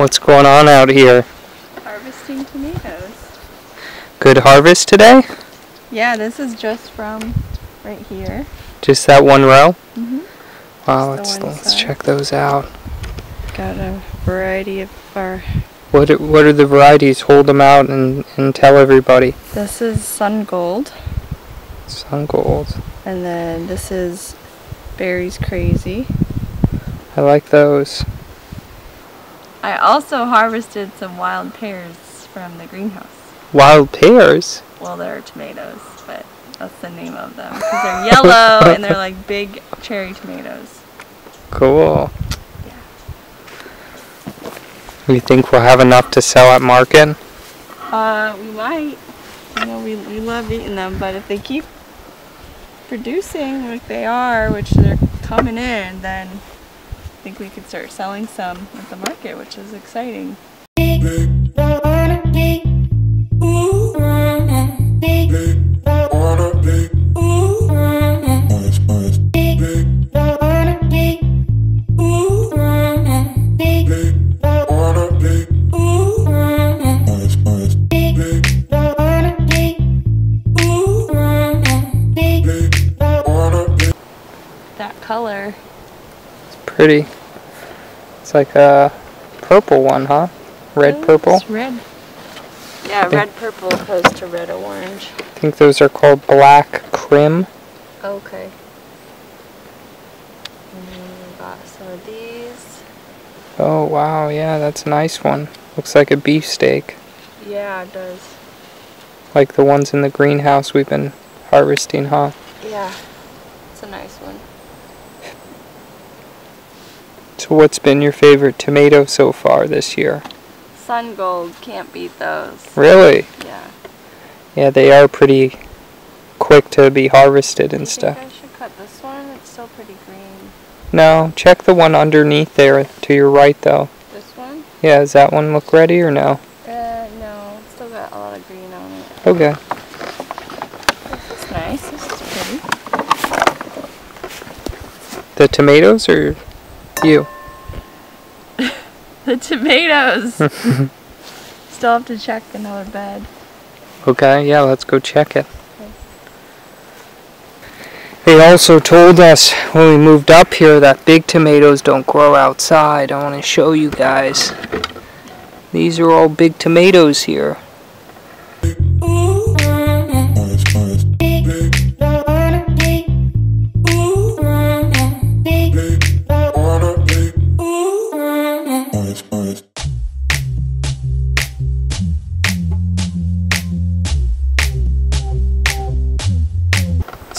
What's going on out here? Harvesting tomatoes. Good harvest today? Yeah, this is just from right here. Just that one row? Mm hmm Wow, just let's, let's check those out. Got a variety of our what are, what are the varieties? Hold them out and, and tell everybody. This is sun gold, Sun Gold. and then this is Barry's crazy. I like those. I also harvested some wild pears from the greenhouse. Wild pears? Well, they're tomatoes, but that's the name of them because they're yellow and they're like big cherry tomatoes. Cool. Yeah. You think we'll have enough to sell at market? Uh, we might. You know, we, we love eating them, but if they keep producing like they are, which they're coming in, then I think we could start selling some at the market, which is exciting. Color. It's pretty. It's like a purple one, huh? Red purple? It's red. Yeah, red purple opposed to red or orange. I think those are called black Krim. Okay. And then we got some of these. Oh wow, yeah, that's a nice one. Looks like a beefsteak. Yeah, it does. Like the ones in the greenhouse we've been harvesting, huh? Yeah, it's a nice one. So what's been your favorite tomato so far this year? Sun gold, can't beat those. Really? Yeah. Yeah, they are pretty quick to be harvested and stuff. I should cut this one? It's still pretty green. No, check the one underneath there to your right though. This one? Yeah, does that one look ready or no? Uh, no. It's still got a lot of green on it. Okay. This is nice. This is pretty. The tomatoes or you? The tomatoes! still have to check another bed. Okay, yeah, let's go check it. They also told us when we moved up here that big tomatoes don't grow outside. I want to show you guys. These are all big tomatoes here.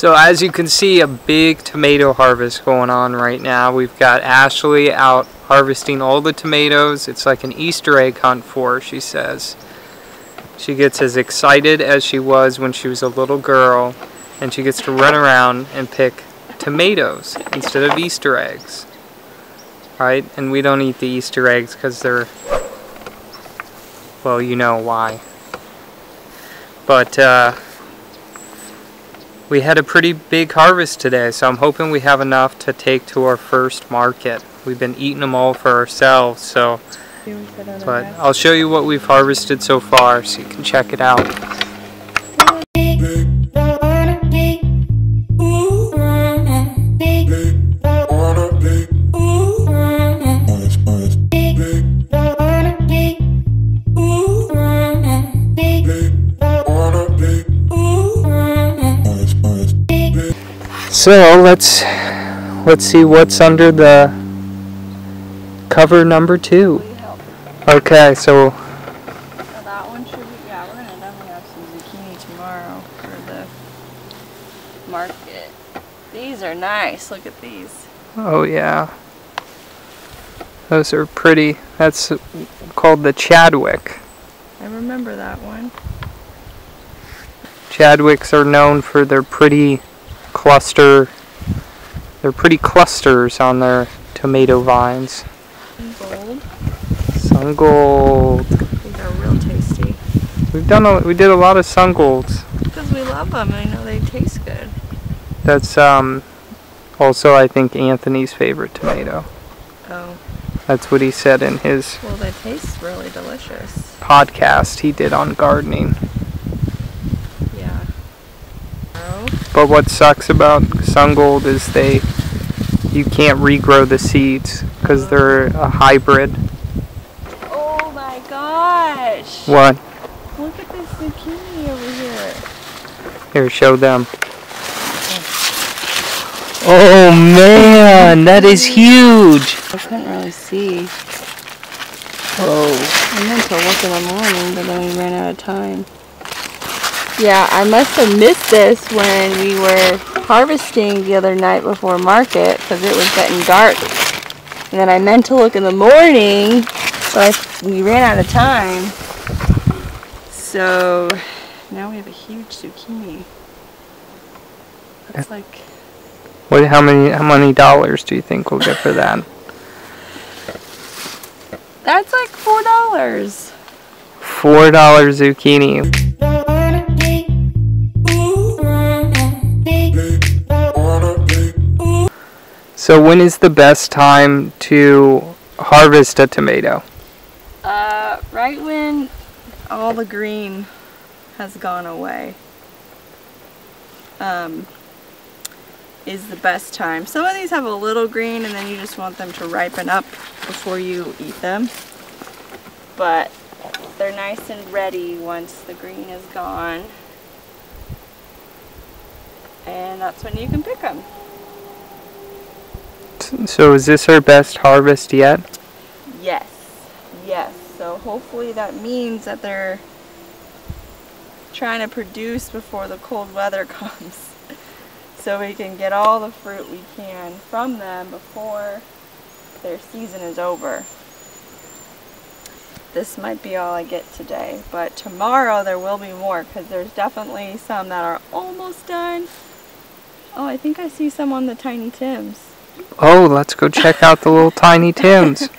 So as you can see, a big tomato harvest going on right now. We've got Ashley out harvesting all the tomatoes. It's like an Easter egg hunt for her, she says. She gets as excited as she was when she was a little girl, and she gets to run around and pick tomatoes instead of Easter eggs. Right? And we don't eat the Easter eggs because they're, well, you know why. But, uh, we had a pretty big harvest today, so I'm hoping we have enough to take to our first market. We've been eating them all for ourselves, so, Here we put on but I'll show you what we've harvested so far so you can check it out. So let's let's see what's under the cover number two. Okay, so that one should be, yeah, we're gonna definitely have some zucchini tomorrow for the market. These are nice, look at these. oh yeah, those are pretty. That's called the Chadwick. I remember that one. Chadwicks are known for their pretty cluster. They're pretty clusters on their tomato vines. Gold. Sun gold. These are real tasty. We've done a, we did a lot of sun golds. Because we love them, I know they taste good. That's um also I think Anthony's favorite tomato. Oh, That's what he said in his Well, they taste really delicious. podcast he did on gardening. Yeah. Oh, But what sucks about sun gold is they you can't regrow the seeds because they're a hybrid. oh my gosh! What? Look at this zucchini over here. Here, show them. Oh man, that is huge. I couldn't really see. Oh. I meant to look in the morning, but then we ran out of time. Yeah, I must have missed this when we were harvesting the other night before market because it was getting dark. And then I meant to look in the morning, but we ran out of time. So now we have a huge zucchini. That's like What? How many? How many dollars do you think we'll get for that? that's like four dollars. Four dollar zucchini. So when is the best time to harvest a tomato? Uh, right when all the green has gone away, um, is the best time. Some of these have a little green and then you just want them to ripen up before you eat them. But they're nice and ready once the green is gone. And that's when you can pick them. So is this our best harvest yet? Yes, yes. So hopefully that means that they're trying to produce before the cold weather comes. so we can get all the fruit we can from them before their season is over. This might be all I get today, but tomorrow there will be more because there's definitely some that are almost done. Oh, I think I see some on the Tiny Tims. Oh, let's go check out the little tiny Tims.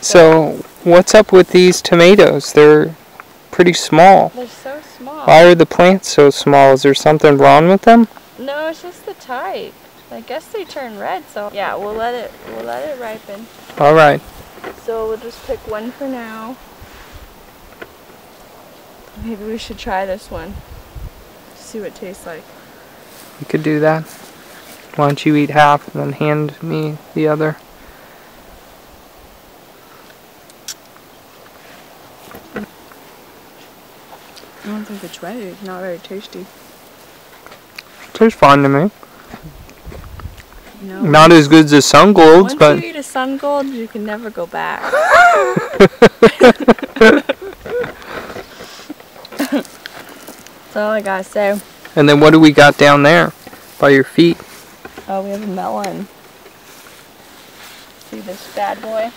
So, what's up with these tomatoes? They're pretty small. They're so small. Why are the plants so small? Is there something wrong with them? No, it's just the type. I guess they turn red, so yeah, we'll let it we'll let it ripen. All right. So we'll just pick one for now. Maybe we should try this one. See what it tastes like. You could do that. Why don't you eat half and then hand me the other? I don't think it's ready. It's not very tasty. Tastes fine to me. No. Not as good as the sun golds, Once but you eat a sun gold, you can never go back. That's all I gotta say. and then what do we got down there by your feet? Oh, we have a melon. See this bad boy?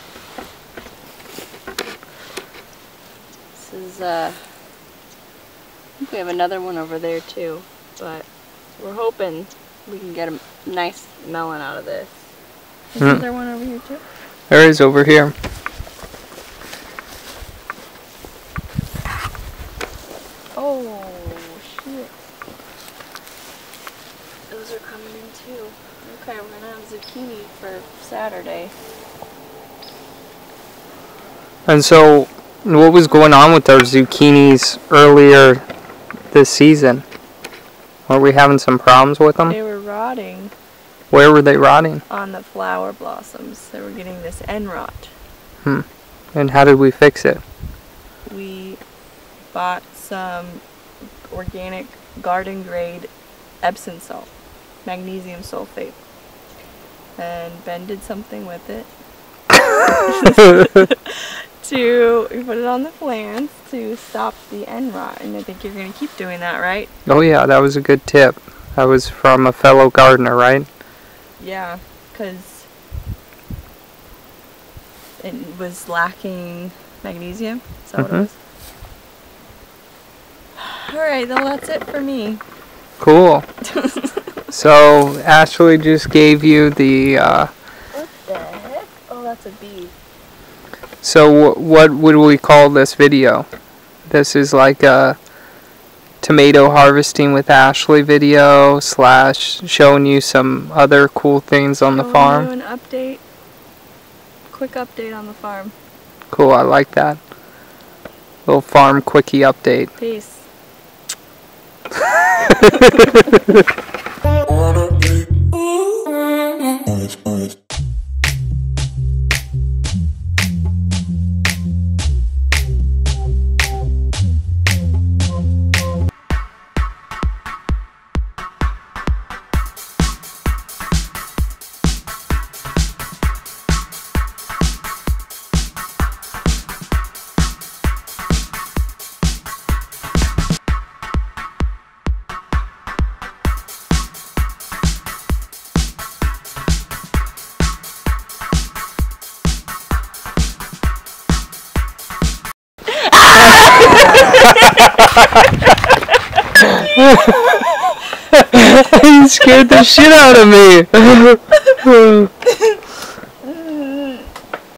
This is, uh, I think we have another one over there too, but we're hoping we can get a nice melon out of this. Isn't Hmm. there one over here too? There is over here. Oh, shit. Those are coming in too. Okay, we're gonna have zucchini for Saturday. And so, what was going on with our zucchinis earlier this season? Were we having some problems with them? They were rotting Where were they rotting? on the flower blossoms. They were getting this end rot. Hmm. And how did we fix it? We bought some organic garden grade Epsom salt, magnesium sulfate. And Ben did something with it to we put it on the plants to stop the end rot. And I think you're gonna keep doing that, right? Oh yeah, that was a good tip. That was from a fellow gardener, right? Yeah, because it was lacking magnesium. Is that what it Mhm. was? Alright, well that's it for me. Cool. so Ashley just gave you the. Uh, What the heck? Oh, that's a bee. so wh- what would we call this video? This is like a tomato harvesting with Ashley video slash showing you some other cool things on the Showing farm. an update. Quick update on the farm. Cool, I like that. Little farm quickie update. Peace. you scared the shit out of me.